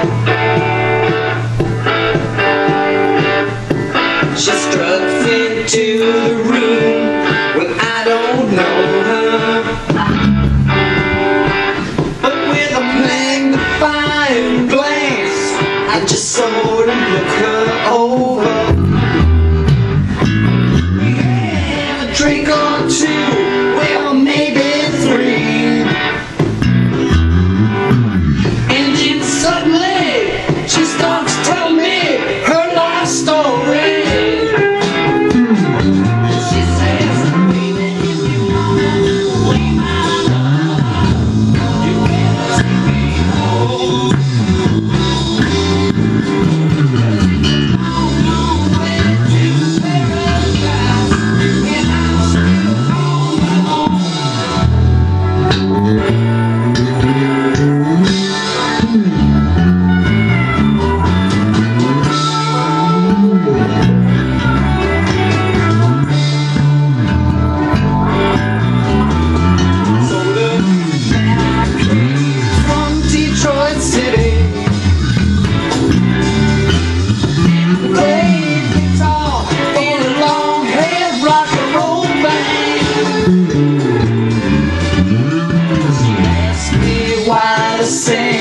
She struts into the room She